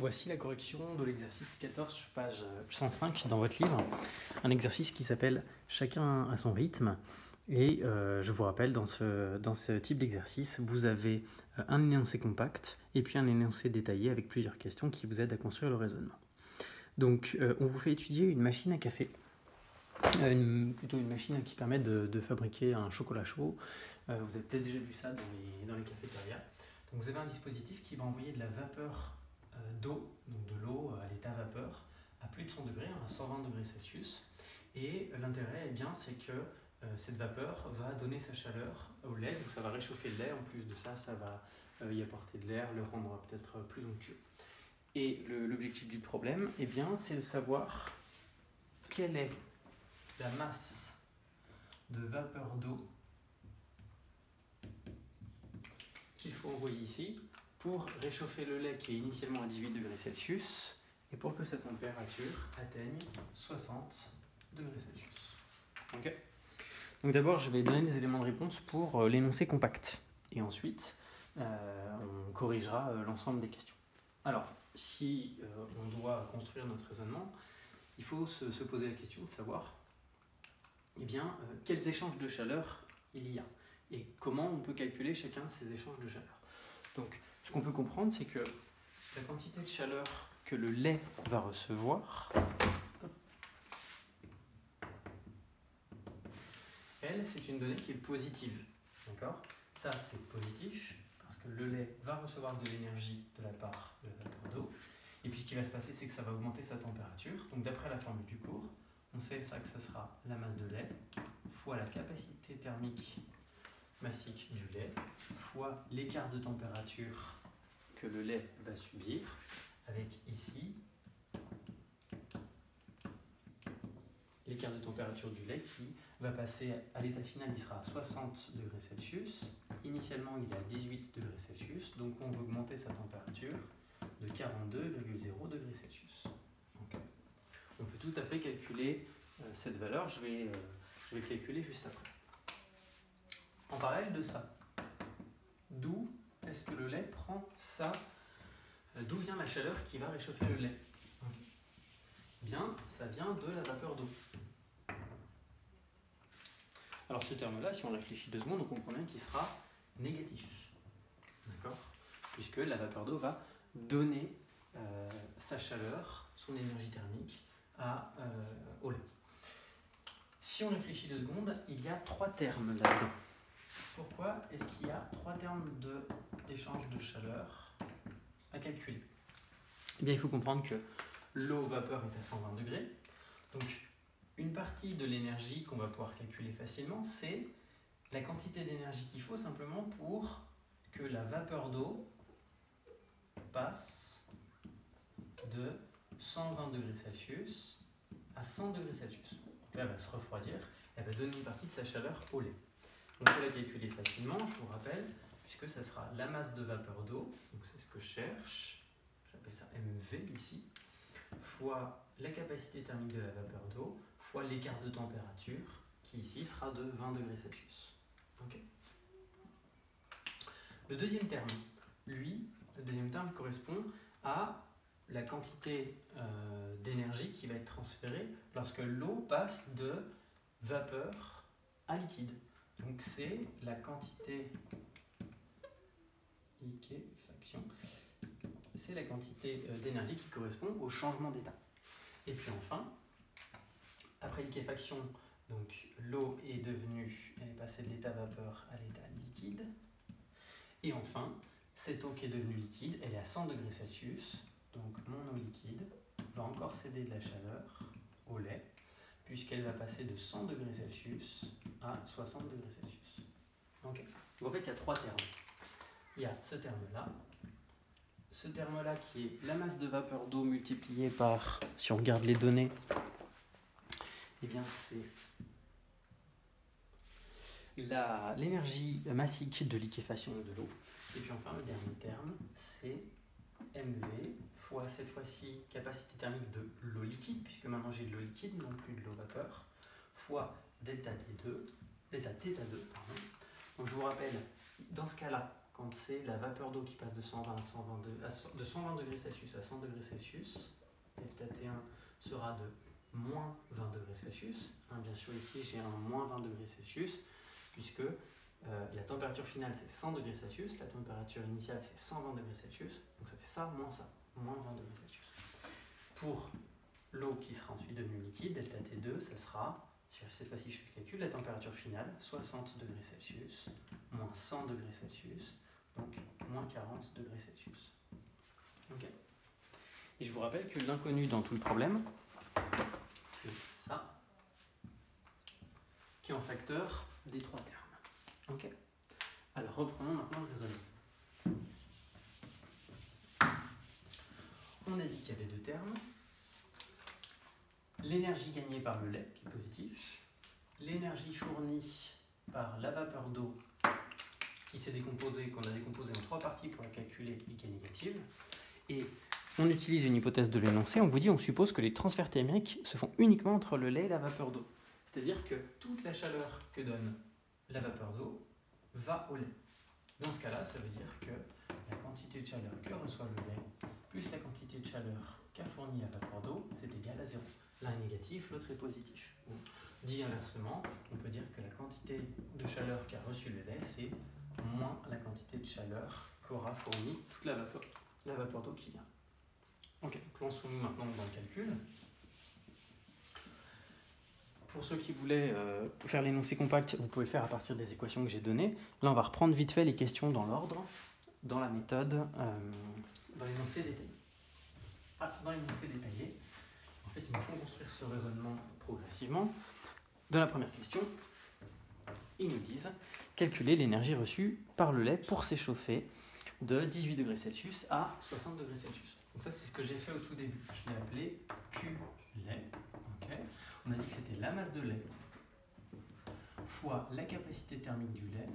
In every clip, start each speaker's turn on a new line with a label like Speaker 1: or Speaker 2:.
Speaker 1: Voici la correction de l'exercice 14, page 105 dans votre livre. Un exercice qui s'appelle Chacun à son rythme. Et euh, je vous rappelle, dans ce, type d'exercice, vous avez euh, un énoncé compact et puis un énoncé détaillé avec plusieurs questions qui vous aident à construire le raisonnement. Donc, euh, on vous fait étudier une machine à café, plutôt une machine qui permet de, fabriquer un chocolat chaud. vous avez peut-être déjà vu ça dans les, dans les cafétérias. Donc, vous avez un dispositif qui va envoyer de la vapeur euh, d'eau, donc de l'eau à l'état vapeur, à plus de 100 degrés, hein, à 120 degrés Celsius. Et l'intérêt, eh bien, c'est que euh, cette vapeur va donner sa chaleur au lait, donc ça va réchauffer le lait. En plus de ça, ça va euh, y apporter de l'air, le rendre peut-être plus onctueux. Et l'objectif du problème, eh bien, c'est de savoir quelle est la masse de vapeur d'eau qu'il faut envoyer ici pour réchauffer le lait qui est initialement à 18 degrés Celsius et pour que sa température atteigne 60 degrés Celsius. Donc d'abord, je vais donner des éléments de réponse pour euh, l'énoncé compact. Et ensuite, euh, on corrigera euh, l'ensemble des questions. Alors, si on doit construire notre raisonnement, il faut se, poser la question de savoir eh bien, quels échanges de chaleur il y a et comment on peut calculer chacun de ces échanges de chaleur. Donc, ce qu'on peut comprendre, c'est que la quantité de chaleur que le lait va recevoir, elle, c'est une donnée qui est positive. D'accord? Ça, c'est positif, parce que le lait va recevoir de l'énergie de la part de la vapeur d'eau. Et puis, ce qui va se passer, c'est que ça va augmenter sa température. Donc, d'après la formule du cours, on sait ça que ce sera la masse de lait fois la capacité thermique massique du lait fois l'écart de température que le lait va subir, avec ici l'écart de température du lait qui va passer à l'état final, il sera à 60 degrés Celsius. Initialement, il est à 18 degrés Celsius, donc on va augmenter sa température de 42,0 degrés Celsius. on peut tout à fait calculer euh, cette valeur, je vais, euh, je vais calculer juste après. En parallèle de ça, d'où est-ce que le lait prend ça euh, D'où vient la chaleur qui va réchauffer le lait Bien, ça vient de la vapeur d'eau. Alors ce terme-là, si on réfléchit deux secondes, on comprend bien qu'il sera négatif. D'accord? Puisque la vapeur d'eau va donner euh, sa chaleur, son énergie thermique euh, au lait. Si on réfléchit deux secondes, il y a trois termes là-dedans. Pourquoi est-ce qu'il y a trois termes d'échange de, chaleur à calculer? Eh bien, il faut comprendre que l'eau-vapeur est à 120 degrés. Donc, une partie de l'énergie qu'on va pouvoir calculer facilement, c'est la quantité d'énergie qu'il faut simplement pour que la vapeur d'eau passe de 120 degrés Celsius à 100 degrés Celsius. Elle va se refroidir, elle va donner une partie de sa chaleur au lait. On peut la calculer facilement, je vous rappelle, puisque ça sera la masse de vapeur d'eau, donc c'est ce que je cherche, j'appelle ça MV ici, fois la capacité thermique de la vapeur d'eau, fois l'écart de température, qui ici sera de 20 degrés Celsius. Le deuxième terme, lui, le deuxième terme correspond à la quantité euh, d'énergie qui va être transférée lorsque l'eau passe de vapeur à liquide. Donc c'est la quantité euh, d'énergie qui correspond au changement d'état. Et puis enfin, après liquéfaction, donc l'eau est devenue, elle est passée de l'état vapeur à l'état liquide. Et enfin, cette eau qui est devenue liquide, elle est à 100 degrés Celsius. Donc mon eau liquide va encore céder de la chaleur au lait puisqu'elle va passer de 100 degrés Celsius à 60 degrés Celsius. En fait, il y a trois termes. Il y a ce terme-là, ce terme-là qui est la masse de vapeur d'eau multipliée par, si on regarde les données, eh bien c'est l'énergie massique de liquéfaction de l'eau. Et puis enfin, le dernier terme, c'est MV fois cette fois-ci capacité thermique de l'eau liquide, puisque maintenant j'ai de l'eau liquide, non plus de l'eau vapeur, fois delta T2, delta θ2, pardon. Donc je vous rappelle, dans ce cas-là, quand c'est la vapeur d'eau qui passe de 120, à 122, à so- de 120 degrés Celsius à 100 degrés Celsius, delta T1 sera de moins 20 degrés Celsius. Hein, bien sûr, ici j'ai un moins 20 degrés Celsius, puisque euh, la température finale c'est 100 degrés Celsius, la température initiale c'est 120 degrés Celsius, donc ça fait ça moins ça, moins 20 degrés Celsius. Pour l'eau qui sera ensuite devenue liquide, delta T2, ça sera, cette fois-ci je fais le calcul, la température finale, 60 degrés Celsius, moins 100 degrés Celsius, donc moins 40 degrés Celsius. Ok Et je vous rappelle que l'inconnu dans tout le problème, c'est ça, qui est en facteur des trois termes. Ok Alors reprenons maintenant le raisonnement. On a dit qu'il y avait deux termes. L'énergie gagnée par le lait, qui est positif, l'énergie fournie par la vapeur d'eau qui s'est décomposée, qu'on a décomposée en trois parties pour la calculer, qui est négative. Et on utilise une hypothèse de l'énoncé, on vous dit, on suppose que les transferts thermiques se font uniquement entre le lait et la vapeur d'eau. C'est-à-dire que toute la chaleur que donne la vapeur d'eau va au lait. Dans ce cas-là, ça veut dire que la quantité de chaleur que reçoit le lait plus la quantité de chaleur qu'a fournie la vapeur d'eau, c'est égal à zéro. L'un est négatif, l'autre est positif. Ou, dit inversement, on peut dire que la quantité de chaleur qu'a reçu le lait, c'est moins la quantité de chaleur qu'aura fourni toute la vapeur, la vapeur d'eau qui vient. Ok, donc lançons-nous maintenant dans le calcul. Pour ceux qui voulaient euh, faire l'énoncé compact, vous pouvez le faire à partir des équations que j'ai données. Là, on va reprendre vite fait les questions dans l'ordre, dans la méthode, euh, dans l'énoncé détaillé. Ah, dans l'énoncé détaillé, en fait, ils nous font construire ce raisonnement progressivement. Dans la première question, ils nous disent calculer l'énergie reçue par le lait pour s'échauffer de 18 degrés Celsius à 60 degrés Celsius. Donc ça, c'est ce que j'ai fait au tout début. Je l'ai appelé Q lait. ok On a dit que c'était la masse de lait fois la capacité thermique du lait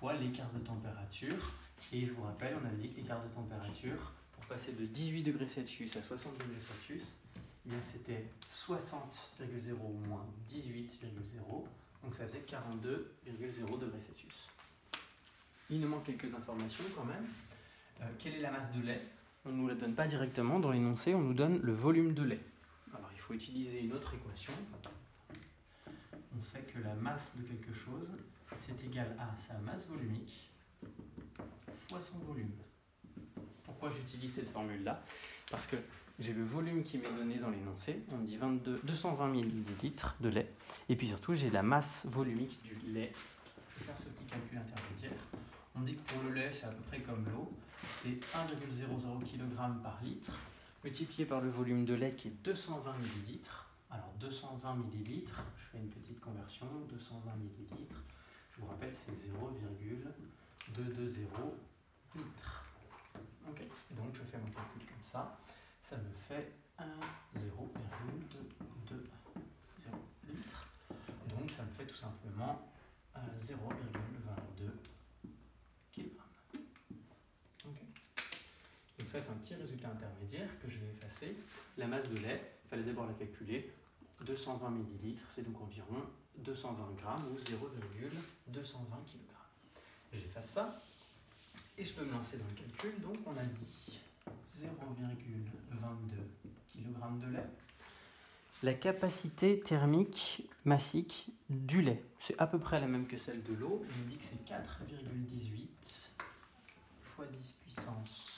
Speaker 1: fois l'écart de température. Et je vous rappelle, on avait dit que l'écart de température, pour passer de 18 degrés Celsius à 60 degrés Celsius, eh c'était 60,0 moins 18,0. Donc ça faisait 42,0 degrés Celsius. Il nous manque quelques informations quand même. Euh, quelle est la masse de lait? On ne nous la donne pas directement dans l'énoncé, on nous donne le volume de lait. Faut utiliser une autre équation. On sait que la masse de quelque chose, c'est égal à sa masse volumique fois son volume. Pourquoi j'utilise cette formule-là? Parce que j'ai le volume qui m'est donné dans l'énoncé, on dit 22, 220 millilitres de lait, et puis surtout j'ai la masse volumique du lait. Je vais faire ce petit calcul intermédiaire. On dit que pour le lait, c'est à peu près comme l'eau, c'est 1,00 kg par litre, multiplié par le volume de lait qui est 220 millilitres. Alors 220 millilitres, je fais une petite conversion, 220 millilitres, je vous rappelle c'est 0,220 litres. Ok, donc je fais mon calcul comme ça, ça me fait 0,220 litres. Donc ça me fait tout simplement euh, 0,22 kg. Ok. Un petit résultat intermédiaire que je vais effacer. La masse de lait, il fallait d'abord la calculer. 220 millilitres, c'est donc environ 220 grammes ou 0,220 kg. J'efface ça et je peux me lancer dans le calcul. Donc on a dit 0,22 kg de lait. La capacité thermique massique du lait, c'est à peu près la même que celle de l'eau. Me dit que c'est 4,18 fois 10 puissance.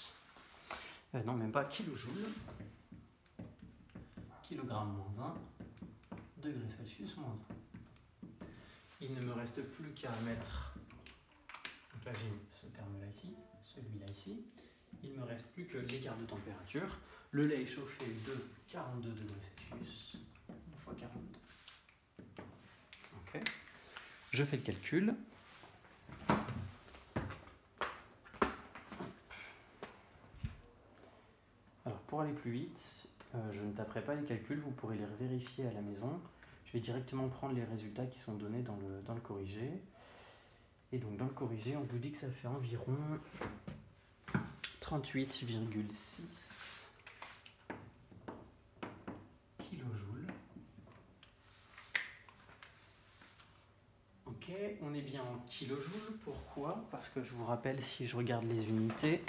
Speaker 1: Euh, non, même pas kilojoules. Kilogramme moins 1, degré Celsius moins 1. Il ne me reste plus qu'à mettre. Donc là, j'ai ce terme-là ici, celui-là ici. Il ne me reste plus que l'écart de température. Le lait est chauffé de 42 degrés Celsius fois 42. Ok. Je fais le calcul. Alors pour aller euh, je ne taperai pas les calculs, vous pourrez les vérifier à la maison. Je vais directement prendre les résultats qui sont donnés dans le, dans le corrigé. Et donc dans le corrigé, on vous dit que ça fait environ 38,6 kilojoules. Ok, on on est bien en kilojoules. Pourquoi? Parce que je vous rappelle, si je regarde les unités,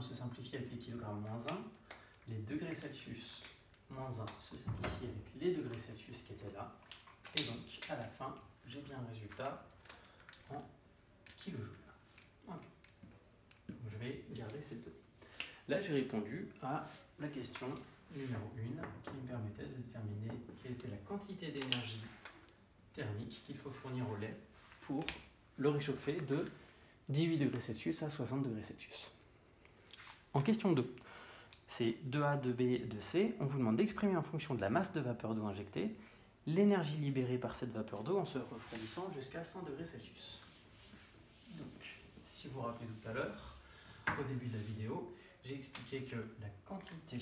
Speaker 1: se simplifient avec les kilogrammes moins 1, les degrés Celsius moins 1 se simplifient avec les degrés Celsius qui étaient là, et donc à la fin, j'ai bien un résultat en kilojoules. je vais garder ces deux. Là, j'ai répondu à la question numéro 1 qui me permettait de déterminer quelle était la quantité d'énergie thermique qu'il faut fournir au lait pour le réchauffer de 18 degrés Celsius à 60 degrés Celsius. En question 2, c'est 2A, 2B, 2C. On vous demande d'exprimer en fonction de la masse de vapeur d'eau injectée l'énergie libérée par cette vapeur d'eau en se refroidissant jusqu'à 100 degrés Celsius. Donc, si vous vous rappelez tout à l'heure, au début de la vidéo, j'ai expliqué que la quantité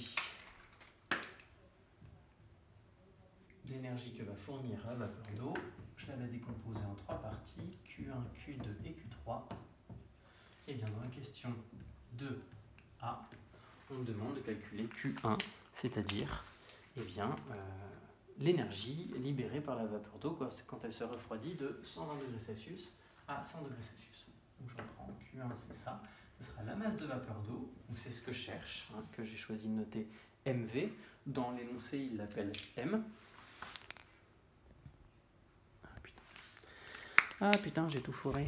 Speaker 1: d'énergie que va fournir la vapeur d'eau, je l'avais décomposée en trois parties, Q1, Q2 et Q3. Et bien dans la question 2A, on me demande de calculer Q1, c'est-à-dire eh bien, euh, l'énergie libérée par la vapeur d'eau quand elle se refroidit de 120 degrés Celsius à 100 degrés Celsius. Donc je reprends Q1, c'est ça. Ce sera la masse de vapeur d'eau, donc c'est ce que je cherche, hein, que j'ai choisi de noter MV. Dans l'énoncé, il l'appelle M. Ah putain, ah, putain j'ai tout fourré.